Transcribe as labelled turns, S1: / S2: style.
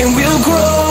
S1: and we'll grow.